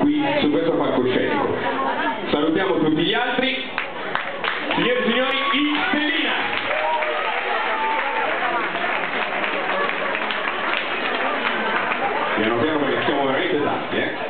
qui su questo palcoscenico. Salutiamo tutti gli altri. signori e signori, in Istellina! Piano piano perché siamo veramente tanti, eh?